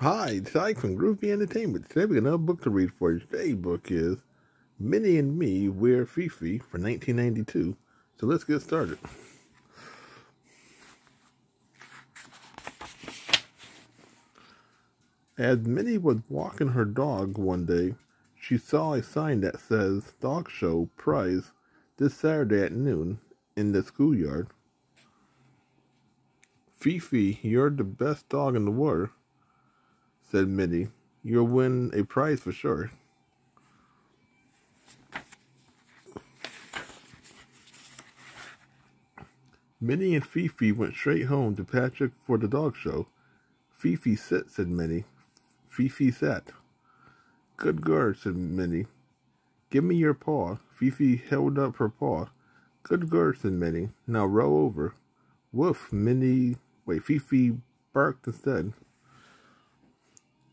Hi, it's Ike from Groovy Entertainment. Today we got another book to read for you. Today's book is Minnie and Me Where Fifi for 1992. So let's get started. As Minnie was walking her dog one day, she saw a sign that says Dog Show Prize this Saturday at noon in the schoolyard. Fifi, you're the best dog in the world said Minnie. You'll win a prize for sure. Minnie and Fifi went straight home to Patrick for the dog show. Fifi sit, said Minnie. Fifi sat. Good girl, said Minnie. Give me your paw. Fifi held up her paw. Good girl, said Minnie. Now roll over. Woof, Minnie. Wait, Fifi barked instead.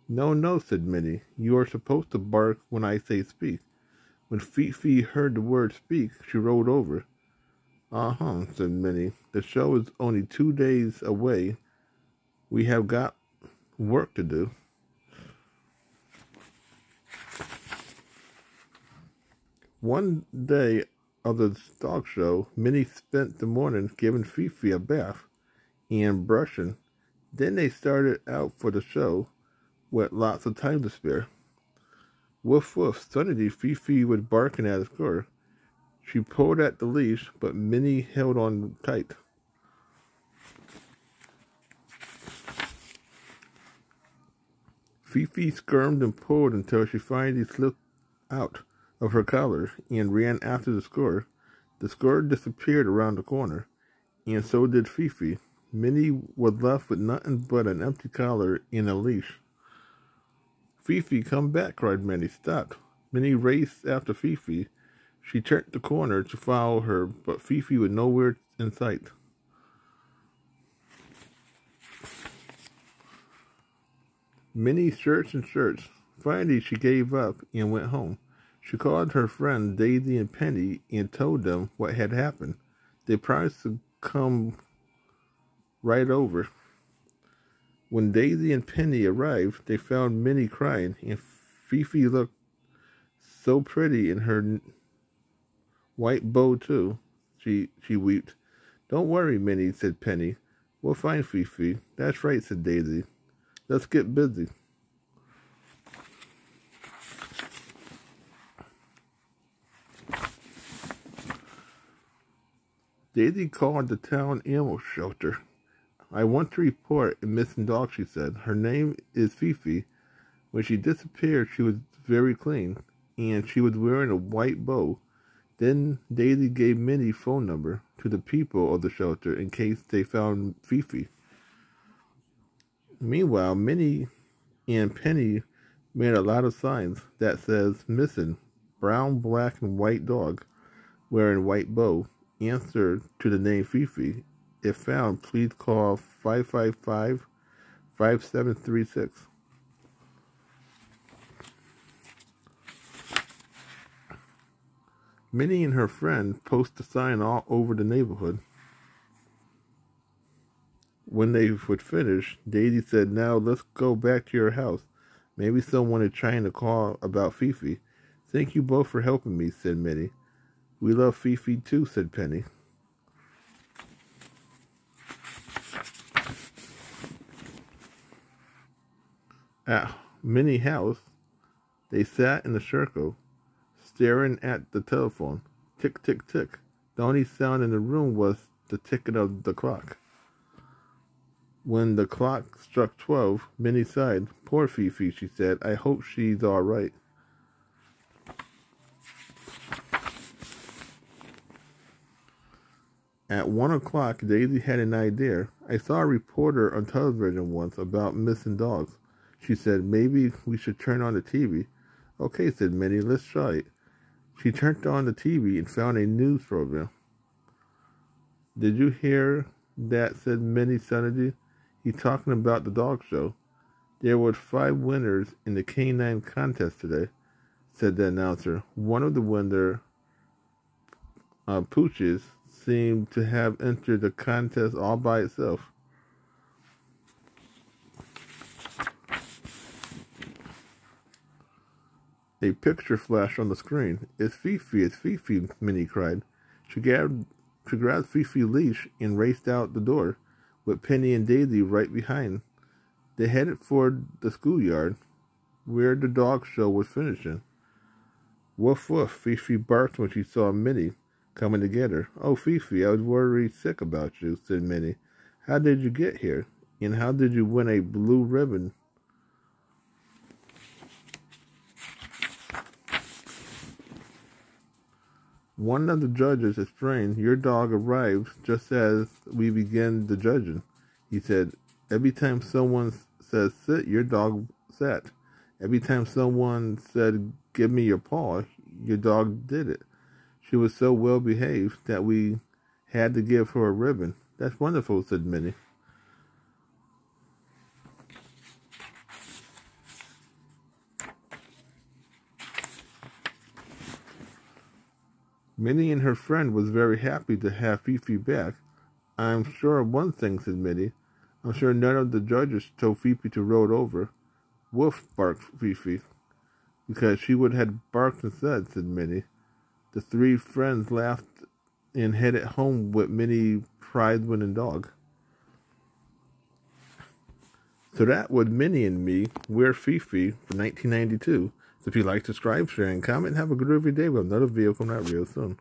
No, no, said Minnie. You are supposed to bark when I say speak. When Fifi heard the word speak, she rolled over. Uh-huh, said Minnie. The show is only two days away. We have got work to do. One day of the dog show, Minnie spent the morning giving Fifi a bath and brushing. Then they started out for the show with lots of time to spare. Woof woof, suddenly Fifi was barking at his car. She pulled at the leash, but Minnie held on tight. Fifi skirmed and pulled until she finally slipped out of her collar and ran after the score. The score disappeared around the corner, and so did Fifi. Minnie was left with nothing but an empty collar and a leash. Fifi, come back, cried Minnie. Stop. Minnie raced after Fifi. She turned the corner to follow her, but Fifi was nowhere in sight. Minnie searched and searched. Finally, she gave up and went home. She called her friends Daisy and Penny and told them what had happened. They promised to come right over. When Daisy and Penny arrived, they found Minnie crying, and Fifi looked so pretty in her white bow, too. She, she wept. Don't worry, Minnie, said Penny. We'll find Fifi. That's right, said Daisy. Let's get busy. Daisy called the town animal shelter. I want to report a missing dog, she said. Her name is Fifi. When she disappeared, she was very clean, and she was wearing a white bow. Then Daisy gave Minnie's phone number to the people of the shelter in case they found Fifi. Meanwhile, Minnie and Penny made a lot of signs that says missing, brown, black, and white dog wearing white bow, answer to the name Fifi, if found, please call 555 5736. Minnie and her friend post a sign all over the neighborhood. When they would finish, Daisy said, Now let's go back to your house. Maybe someone is trying to call about Fifi. Thank you both for helping me, said Minnie. We love Fifi too, said Penny. At Minnie House, they sat in a circle, staring at the telephone. Tick, tick, tick. The only sound in the room was the ticking of the clock. When the clock struck twelve, Minnie sighed. Poor Fifi, she said. I hope she's all right. At one o'clock, Daisy had an idea. I saw a reporter on television once about missing dogs. She said, maybe we should turn on the TV. Okay, said Minnie, let's try it. She turned on the TV and found a news program. Did you hear that, said Minnie suddenly. He's talking about the dog show. There were five winners in the canine contest today, said the announcer. One of the winner, uh, Pooches, seemed to have entered the contest all by itself. A picture flashed on the screen. It's Fifi, it's Fifi, Minnie cried. She grabbed, she grabbed Fifi's leash and raced out the door, with Penny and Daisy right behind. They headed for the schoolyard, where the dog show was finishing. Woof woof, Fifi barked when she saw Minnie coming to get her. Oh, Fifi, I was worried sick about you, said Minnie. How did you get here? And how did you win a blue ribbon? One of the judges explained, Your dog arrives just as we begin the judging. He said, Every time someone says sit, your dog sat. Every time someone said, Give me your paw, your dog did it. She was so well behaved that we had to give her a ribbon. That's wonderful, said Minnie. Minnie and her friend was very happy to have Fifi back. I'm sure of one thing, said Minnie. I'm sure none of the judges told Fifi to roll over. Woof, barked Fifi. Because she would have barked instead, said Minnie. The three friends laughed and headed home with Minnie prize-winning dog. So that was Minnie and me. We're Fifi for 1992. So if you like, subscribe, share, and comment, have a good every day with another video coming out real soon.